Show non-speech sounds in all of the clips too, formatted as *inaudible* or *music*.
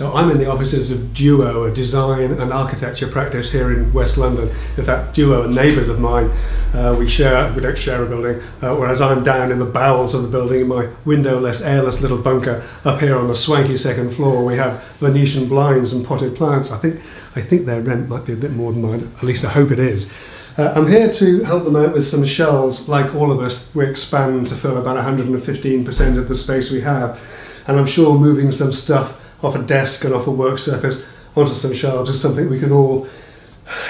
So I'm in the offices of Duo, a design and architecture practice here in West London. In fact, Duo are neighbours of mine. Uh, we share, we don't share a building, uh, whereas I'm down in the bowels of the building in my windowless, airless little bunker up here on the swanky second floor. We have Venetian blinds and potted plants. I think, I think their rent might be a bit more than mine. At least I hope it is. Uh, I'm here to help them out with some shelves. Like all of us, we expand to fill about 115% of the space we have. And I'm sure moving some stuff off a desk and off a work surface onto some shelves is something we can all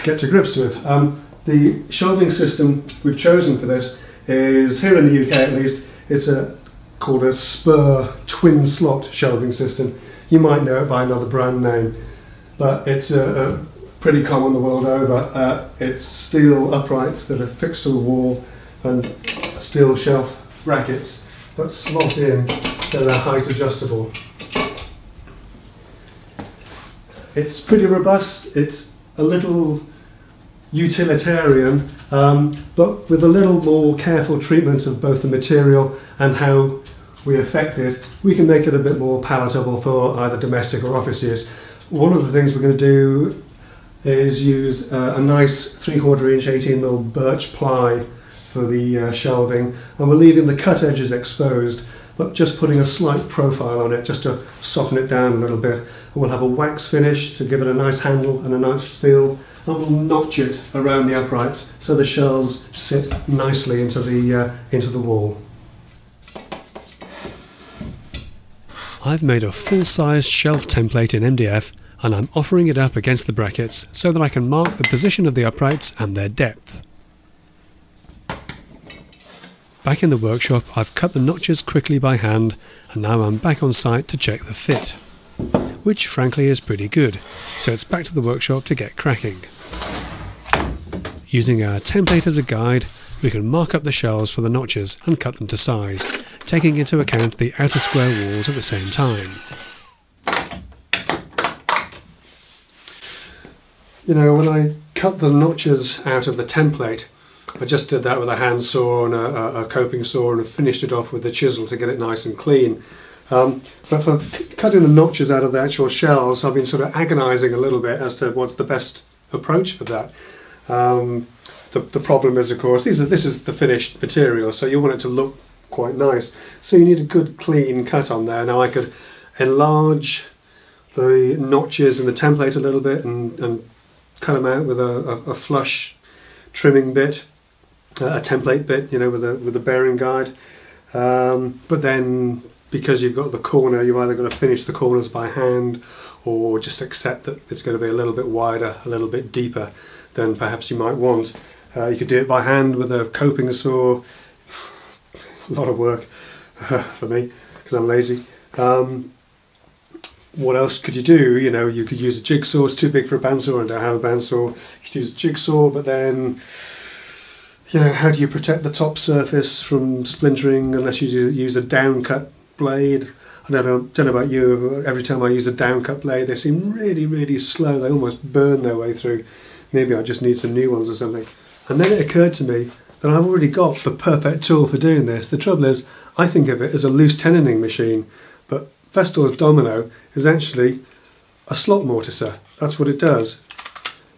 get to grips with. Um, the shelving system we've chosen for this is, here in the UK at least, it's a called a Spur twin slot shelving system. You might know it by another brand name, but it's a, a pretty common the world over. Uh, it's steel uprights that are fixed to the wall and steel shelf brackets that slot in so they're height adjustable. It's pretty robust. It's a little utilitarian, um, but with a little more careful treatment of both the material and how we affect it, we can make it a bit more palatable for either domestic or office use. One of the things we're going to do is use uh, a nice three quarter inch 18 mil birch ply for the uh, shelving, and we're leaving the cut edges exposed but just putting a slight profile on it just to soften it down a little bit. We'll have a wax finish to give it a nice handle and a nice feel, and we'll notch it around the uprights so the shelves sit nicely into the, uh, into the wall. I've made a full-size shelf template in MDF and I'm offering it up against the brackets so that I can mark the position of the uprights and their depth. Back in the workshop I've cut the notches quickly by hand and now I'm back on site to check the fit. Which frankly is pretty good, so it's back to the workshop to get cracking. Using our template as a guide, we can mark up the shelves for the notches and cut them to size, taking into account the outer square walls at the same time. You know, when I cut the notches out of the template, I just did that with a handsaw and a, a, coping saw and finished it off with the chisel to get it nice and clean. Um, but for cutting the notches out of the actual shells, I've been sort of agonising a little bit as to what's the best approach for that. Um, the, the problem is, of course, are, this is the finished material, so you want it to look quite nice. So you need a good clean cut on there. Now I could enlarge the notches in the template a little bit and, and cut them out with a, a, a flush trimming bit a template bit, you know, with a with a bearing guide. Um, but then because you've got the corner, you've either got to finish the corners by hand or just accept that it's going to be a little bit wider, a little bit deeper than perhaps you might want. Uh, you could do it by hand with a coping saw. *sighs* a lot of work *laughs* for me because I'm lazy. Um, what else could you do? You know, you could use a jigsaw. It's too big for a bandsaw. And I don't have a bandsaw. You could use a jigsaw, but then you know, how do you protect the top surface from splintering unless you use a downcut blade? I don't know, don't know about you, every time I use a downcut blade, they seem really, really slow. They almost burn their way through. Maybe I just need some new ones or something. And then it occurred to me that I've already got the perfect tool for doing this. The trouble is, I think of it as a loose tenoning machine, but Festool's Domino is actually a slot mortiser. That's what it does.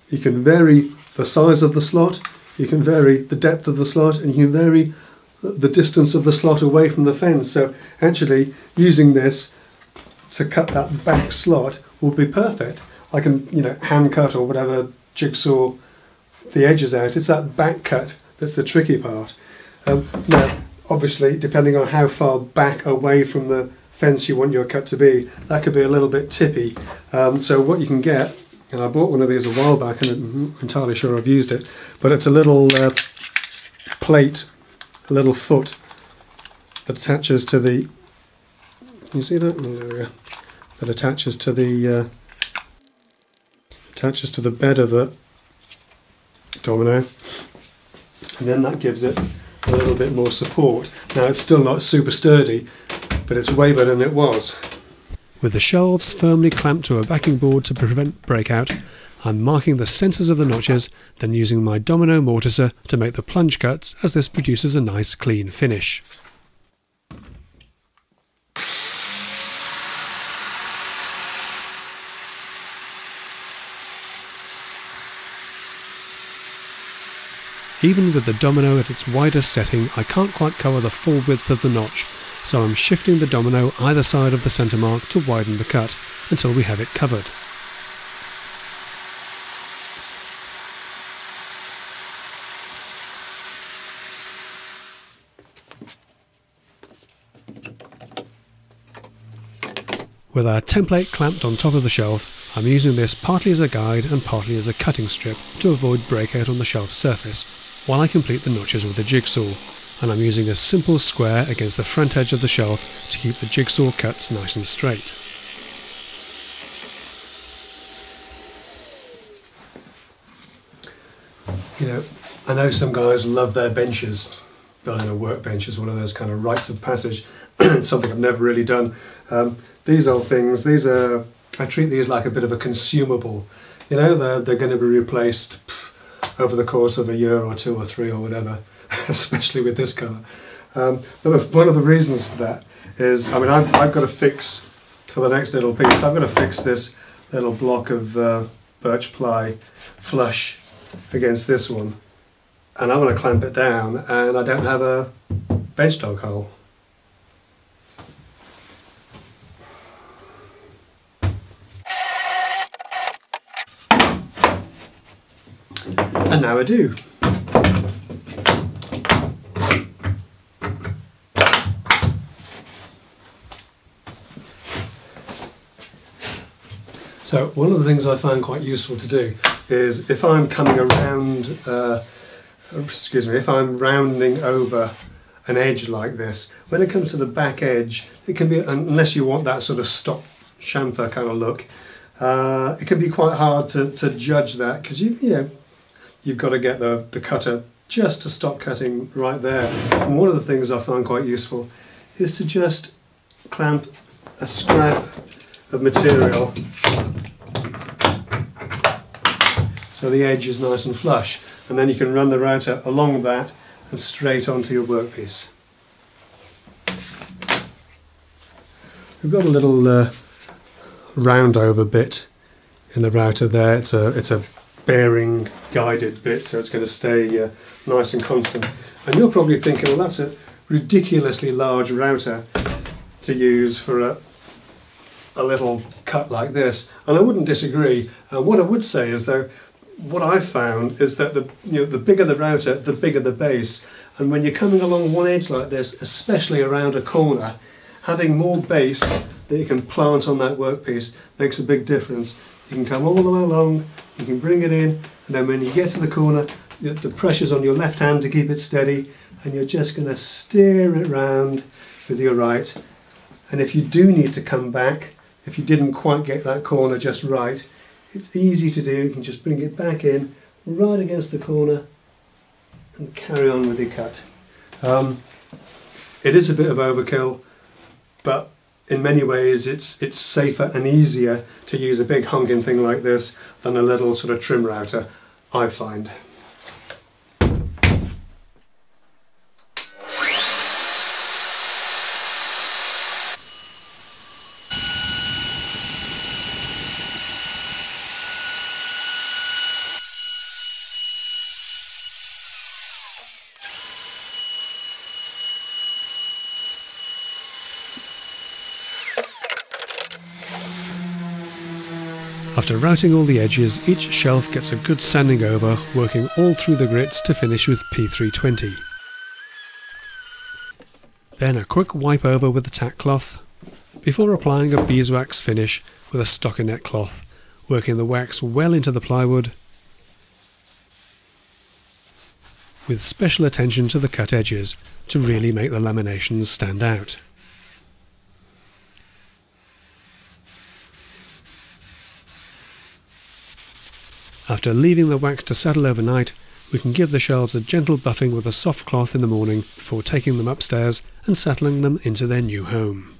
You can vary the size of the slot, you can vary the depth of the slot and you can vary the distance of the slot away from the fence. So actually using this to cut that back slot will be perfect. I can, you know, hand cut or whatever jigsaw the edges out. It's that back cut that's the tricky part. Um, now, obviously, depending on how far back away from the fence you want your cut to be, that could be a little bit tippy. Um, so what you can get and I bought one of these a while back and I'm entirely sure I've used it. But it's a little uh, plate, a little foot that attaches to the. You see that? Oh. That attaches to the uh, attaches to the bed of the domino, and then that gives it a little bit more support. Now it's still not super sturdy, but it's way better than it was. With the shelves firmly clamped to a backing board to prevent breakout, I'm marking the centres of the notches, then using my domino mortiser to make the plunge cuts as this produces a nice clean finish. Even with the domino at its widest setting, I can't quite cover the full width of the notch, so I'm shifting the domino either side of the centre mark to widen the cut until we have it covered. With our template clamped on top of the shelf, I'm using this partly as a guide and partly as a cutting strip to avoid breakout on the shelf surface, while I complete the notches with the jigsaw, and I'm using a simple square against the front edge of the shelf to keep the jigsaw cuts nice and straight. You know, I know some guys love their benches. Building a workbench is one of those kind of rites of passage. *clears throat* something I've never really done. Um, these old things, these are, I treat these like a bit of a consumable. You know, they're, they're going to be replaced over the course of a year or two or three or whatever, *laughs* especially with this colour. Um, one of the reasons for that is, I mean, I've, I've got to fix, for the next little piece, I've got to fix this little block of uh, birch ply flush against this one. And I want to clamp it down and I don't have a bench dog hole. And now I do. So one of the things I find quite useful to do is if I'm coming around, uh, excuse me, if I'm rounding over an edge like this, when it comes to the back edge, it can be, unless you want that sort of stop chamfer kind of look, uh, it can be quite hard to, to judge that because you, you know, you've got to get the, the cutter just to stop cutting right there. And one of the things I find quite useful is to just clamp a scrap of material so the edge is nice and flush and then you can run the router along that and straight onto your workpiece. We've got a little uh, round over bit in the router there. It's a it's a bearing guided bit, so it's going to stay uh, nice and constant. And you're probably thinking, well, that's a ridiculously large router to use for a, a little cut like this. And I wouldn't disagree. Uh, what I would say is, though, what I've found is that the, you know, the bigger the router, the bigger the base. And when you're coming along one edge like this, especially around a corner, having more base that you can plant on that workpiece makes a big difference. You can come all the way along, you can bring it in, and then when you get to the corner, the pressure's on your left hand to keep it steady, and you're just going to steer it round with your right. And if you do need to come back, if you didn't quite get that corner just right, it's easy to do. You can just bring it back in, right against the corner, and carry on with your cut. Um, it is a bit of overkill, but in many ways it's it's safer and easier to use a big honking thing like this than a little sort of trim router, I find. After routing all the edges, each shelf gets a good sanding over, working all through the grits to finish with P320. Then a quick wipe over with the tack cloth, before applying a beeswax finish with a stockinette cloth, working the wax well into the plywood, with special attention to the cut edges to really make the laminations stand out. After leaving the wax to settle overnight, we can give the shelves a gentle buffing with a soft cloth in the morning before taking them upstairs and settling them into their new home.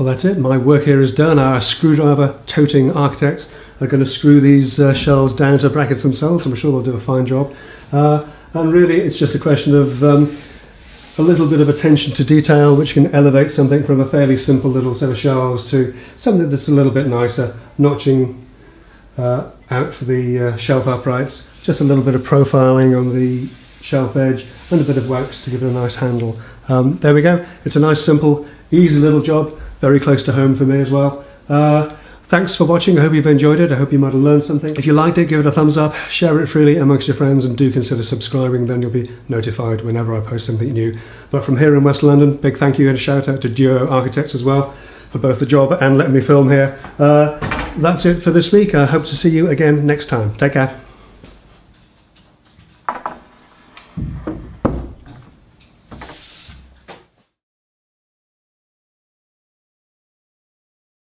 Well, that's it. My work here is done. Our screwdriver toting architects are going to screw these uh, shelves down to brackets themselves. I'm sure they'll do a fine job. Uh, and really, it's just a question of um, a little bit of attention to detail, which can elevate something from a fairly simple little set of shelves to something that's a little bit nicer, notching uh, out for the uh, shelf uprights, just a little bit of profiling on the shelf edge, and a bit of wax to give it a nice handle. Um, there we go. It's a nice, simple, easy little job, very close to home for me as well. Uh, Thanks for watching. I hope you've enjoyed it. I hope you might have learned something. If you liked it, give it a thumbs up, share it freely amongst your friends, and do consider subscribing. Then you'll be notified whenever I post something new. But from here in West London, big thank you and a shout out to Duo Architects as well for both the job and letting me film here. Uh, that's it for this week. I hope to see you again next time. Take care.